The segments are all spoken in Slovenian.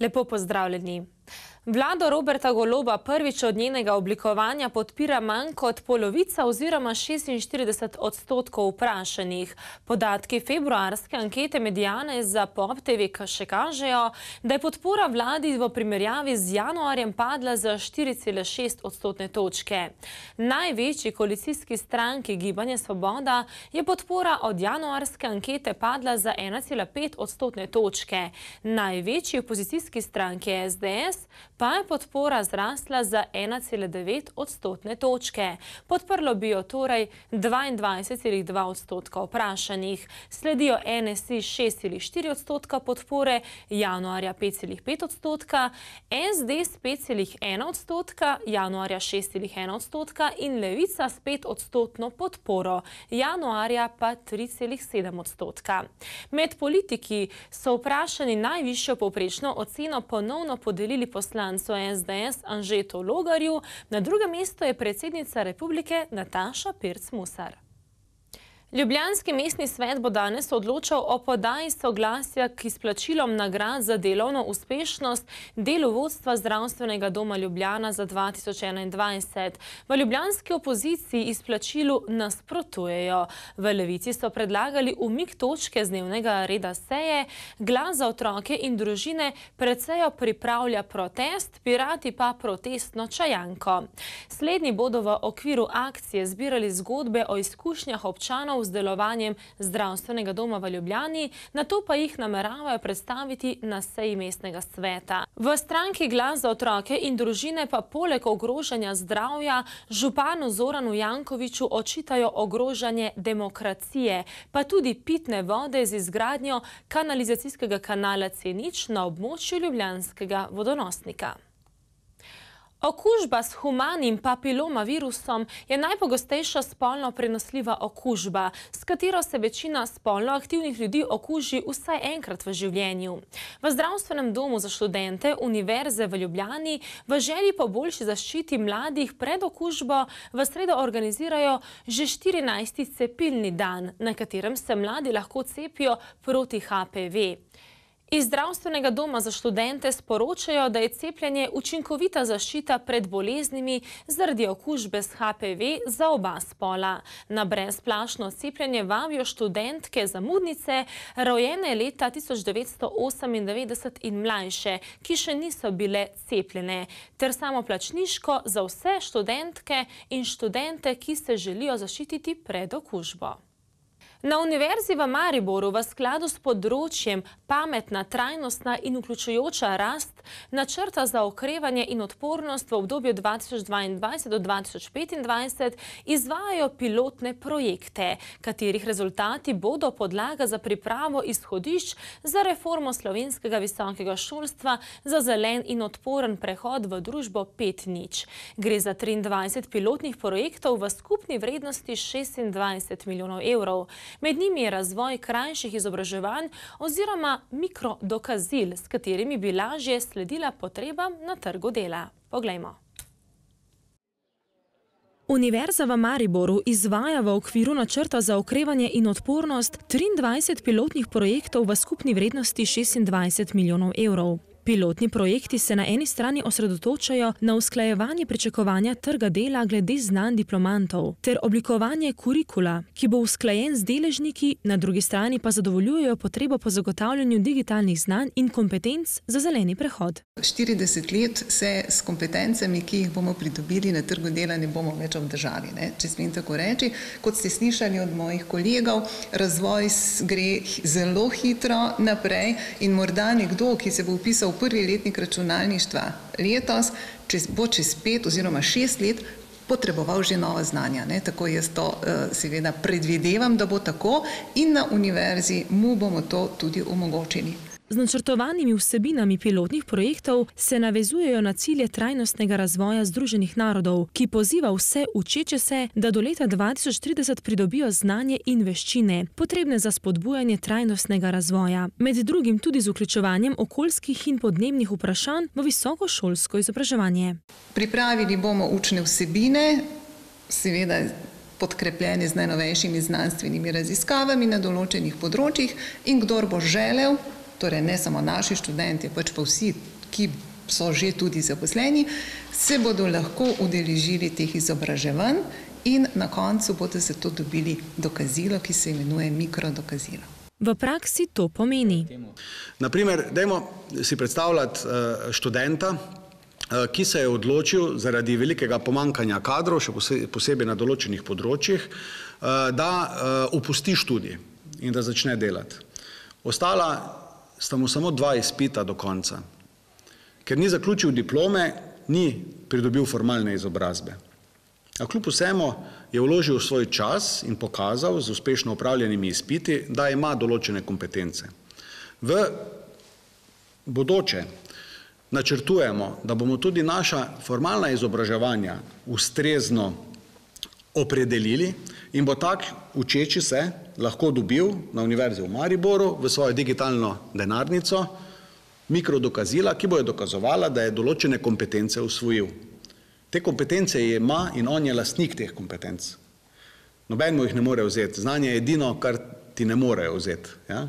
Lepo pozdravljeni. Vlado Roberta Goloba prvič od njenega oblikovanja podpira manj kot polovica oziroma 46 odstotkov vprašanih. Podatki februarske ankete Medijane za POP TV še kažejo, da je podpora vladi v primerjavi z januarjem padla za 4,6 odstotne točke. Največji koalicijski stranki Gibanje Svoboda je podpora od januarske ankete padla za 1,5 odstotne točke. Največji opozicijski stranki SDS pa je podpora zrasla za 1,9 odstotne točke. Podprlo bi jo torej 22,2 odstotka vprašanih. Sledijo NSI 6,4 odstotka podpore, januarja 5,5 odstotka, SD s 5,1 odstotka, januarja 6,1 odstotka in Levica s 5 odstotno podporo, januarja pa 3,7 odstotka. Med politiki so vprašani najvišjo povprečno oceno ponovno podelili poslanci poslancu SDS Anžetu Logarju, na drugem mestu je predsednica republike Nataša Pirc-Musar. Ljubljanski mestni svet bo danes odločal o podaji soglasja k izplačilom nagrad za delovno uspešnost delu vodstva zdravstvenega doma Ljubljana za 2021. V ljubljanski opoziciji izplačilu nasprotujejo. V levici so predlagali umik točke z dnevnega reda seje, glas za otroke in družine predsejo pripravlja protest, pirati pa protestno čajanko. Slednji bodo v okviru akcije zbirali zgodbe o izkušnjah občanov z delovanjem zdravstvenega doma v Ljubljani, na to pa jih nameravajo predstaviti na seji mestnega sveta. V stranki glas za otroke in družine pa poleg ogrožanja zdravja županu Zoranu Jankoviču očitajo ogrožanje demokracije, pa tudi pitne vode z izgradnjo kanalizacijskega kanala C0 na območju ljubljanskega vodonosnika. Okužba s humanim papiloma virusom je najpogostejša spolno prenosljiva okužba, s katero se večina spolno aktivnih ljudi okuži vsaj enkrat v življenju. V zdravstvenem domu za študente Univerze v Ljubljani v želji po boljši zaščiti mladih pred okužbo v sredo organizirajo že 14. cepilni dan, na katerem se mladi lahko cepijo proti HPV. Iz zdravstvenega doma za študente sporočajo, da je cepljenje učinkovita zaščita pred boleznimi zaradi okužbe s HPV za oba spola. Na brezplašno cepljenje vabijo študentke zamudnice, rojene leta 1998 in mlajše, ki še niso bile cepljene, ter samoplačniško za vse študentke in študente, ki se želijo zaščititi pred okužbo. Na Univerzi v Mariboru v skladu s področjem pametna, trajnostna in vključujoča rast načrta za okrevanje in odpornost v obdobju 2022 do 2025 izvajajo pilotne projekte, katerih rezultati bodo podlaga za pripravo izhodišč za reformo slovenskega visokega šolstva za zelen in odporen prehod v družbo 5.0. Gre za 23 pilotnih projektov v skupni vrednosti 26 milijonov evrov. Med njimi je razvoj krajših izobraževanj oziroma mikrodokazil, s katerimi bi lažje sledila potrebam na trgu dela. Poglejmo. Univerza v Mariboru izvaja v okviru načrta za okrevanje in odpornost 23 pilotnih projektov v skupni vrednosti 26 milijonov evrov. Pilotni projekti se na eni strani osredotočajo na usklajevanje pričakovanja trga dela glede znanj diplomantov ter oblikovanje kurikula, ki bo usklajen z deležniki, na drugi strani pa zadovoljujejo potrebo po zagotavljanju digitalnih znanj in kompetenc za zeleni prehod. 40 let se s kompetencami, ki jih bomo pridobili na trgu dela, ne bomo več obdržali, ne? če smem tako reči. Kot ste slišali od mojih kolegov, razvoj gre zelo hitro naprej in morda nekdo, ki se bo upisal prvi letnik računalništva letos, čez, bo čez pet oziroma šest let potreboval že nova znanja. Ne? Tako jaz to uh, seveda predvidevam, da bo tako in na univerzi mu bomo to tudi omogočili. Z načrtovanimi vsebinami pilotnih projektov se navezujejo na cilje trajnostnega razvoja Združenih narodov, ki poziva vse učeče se, da do leta 2030 pridobijo znanje in veščine, potrebne za spodbujanje trajnostnega razvoja, med drugim tudi z vključevanjem okoljskih in podnebnih vprašanj v visokošolsko izobraževanje. Pripravili bomo učne vsebine, seveda podkrepljene z najnovejšimi znanstvenimi raziskavami na določenih področjih in kdor bo želel, torej ne samo naši študenti, pač pa vsi, ki so že tudi zaposleni, se bodo lahko udeležili teh izobraževanj in na koncu bodo za to dobili dokazilo, ki se imenuje mikrodokazilo. V praksi to pomeni. Naprimer, dajmo si predstavljati eh, študenta, eh, ki se je odločil zaradi velikega pomankanja kadrov, še posebej na določenih področjih, eh, da upusti študij in da začne delati. Ostala sta mu samo dva izpita do konca. Ker ni zaključil diplome, ni pridobil formalne izobrazbe. A kljub vsemu je vložil svoj čas in pokazal z uspešno upravljenimi izpiti, da ima določene kompetence. V bodoče načrtujemo, da bomo tudi naša formalna izobraževanja ustrezno opredelili in bo tak učeči se lahko dobil na Univerzi v Mariboru v svojo digitalno denarnico mikrodokazila, ki bojo dokazovala, da je določene kompetence usvojil. Te kompetence ima in on je lastnik teh kompetenc. Noben mu jih ne more vzeti. Znanje je edino, kar ti ne morejo vzeti. Ja?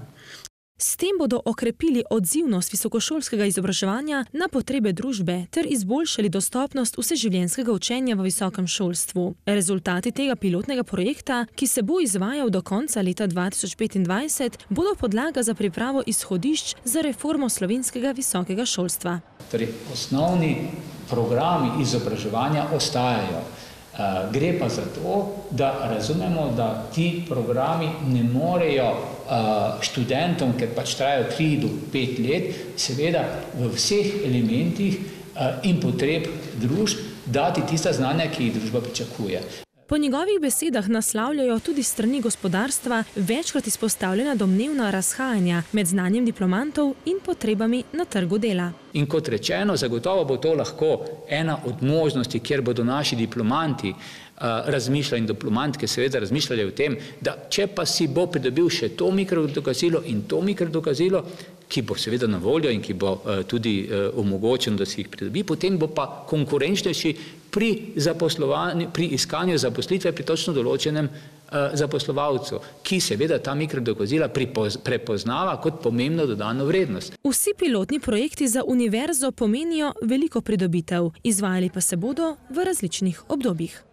S tem bodo okrepili odzivnost visokošolskega izobraževanja na potrebe družbe ter izboljšali dostopnost vseživljenjskega učenja v visokem šolstvu. Rezultati tega pilotnega projekta, ki se bo izvajal do konca leta 2025, bodo podlaga za pripravo izhodišč za reformo slovenskega visokega šolstva. Torej, osnovni programi izobraževanja ostajajo. Eh, gre pa za to, da razumemo, da ti programi ne morejo eh, študentom, ker pač trajajo 3 do 5 let, seveda v vseh elementih eh, in potreb družb dati tista znanja, ki jih družba pričakuje. Po njegovih besedah naslavljajo tudi strani gospodarstva večkrat izpostavljena domnevna razhajanja med znanjem diplomantov in potrebami na trgu dela. In kot rečeno, zagotovo bo to lahko ena od možnosti, kjer bodo naši diplomanti uh, razmišljali in diplomantke seveda razmišljali o tem, da če pa si bo pridobil še to mikrodokazilo in to mikrodokazilo, ki bo seveda na voljo in ki bo uh, tudi uh, omogočen, da si jih pridobi, potem bo pa konkurenčnejši pri, pri iskanju zaposlitve pri točno določenem uh, zaposlovalcu, ki seveda ta mikrodokazila prepoznava kot pomembno dodano vrednost. Vsi pilotni projekti za univerzo pomenijo veliko pridobitev, izvajali pa se bodo v različnih obdobjih.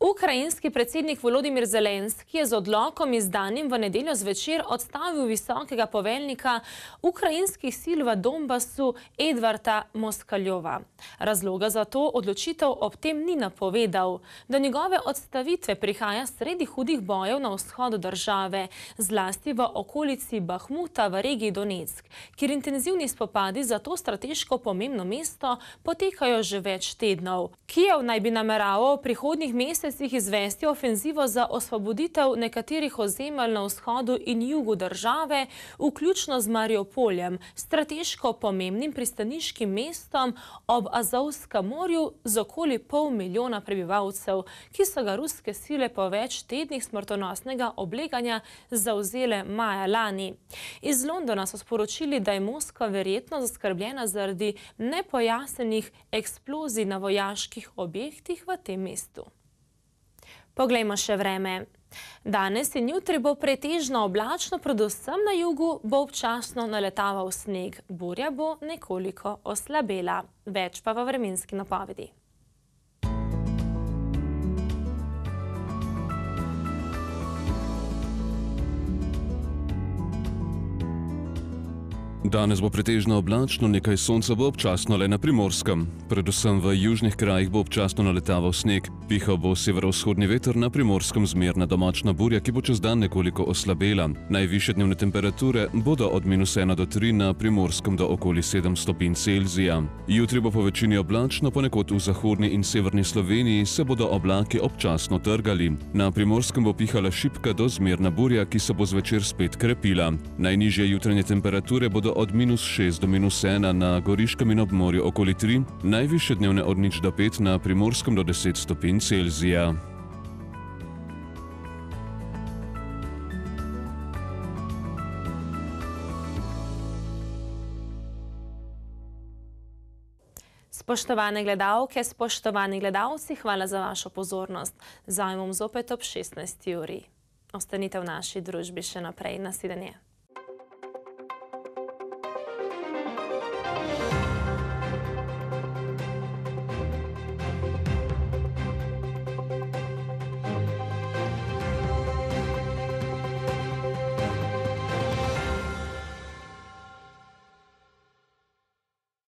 Ukrajinski predsednik Volodimir Zelenski je z odlokom izdanim v nedeljo zvečer odstavil visokega poveljnika ukrajinskih sil v Donbasu Edvarda Moskaljova. Razloga za to odločitev ob tem ni napovedal. Do njegove odstavitve prihaja sredi hudih bojev na vzhodu države, zlasti v okolici Bahmuta v regiji Donetsk, kjer intenzivni spopadi za to strateško pomembno mesto potekajo že več tednov. Kijev naj bi nameraval prihodnjih mesec mesecih izvesti ofenzivo za osvoboditev nekaterih ozemelj na vzhodu in jugu države, vključno z Mariupoljem, strateško pomembnim pristaniškim mestom ob Azovskem morju z okoli pol milijona prebivalcev, ki so ga ruske sile po več tednih smrtonosnega obleganja zauzele maja lani. Iz Londona so sporočili, da je Moskva verjetno zaskrbljena zaradi nepojasnenih eksplozij na vojaških objektih v tem mestu. Poglejmo še vreme. Danes in jutri bo pretežno oblačno, predvsem na jugu bo občasno naletaval sneg. Burja bo nekoliko oslabela, več pa v vremenski napovedi. Danes bo pretežno oblačno, nekaj sonca bo občasno le na primorskem. Predvsem v južnih krajih bo občasno naletaval sneg. Pihal bo severovzhodni veter na primorskem zmerna domačna burja, ki bo čez dan nekoliko oslabela. Najviše dnevne temperature bodo od minus 1 do 3 na primorskem do okoli 7 stopinj Celzija. Jutri bo po večini oblačno, ponekod v zahodni in severni Sloveniji se bodo oblaki občasno trgali. Na primorskem bo pihala šipka do zmerna burja, ki se bo zvečer spet krepila. Najnižje jutranje temperature bodo od minus 6 do minus 1 na Goriškem in obmorju okoli 3, najviše dnevne od nič do 5 na Primorskem do 10 stopinj Celzija. Spoštovane gledalke, spoštovani gledalci, hvala za vašo pozornost. Zajmom zopet ob 16. uri. Ostanite v naši družbi še naprej. Nasvidenje.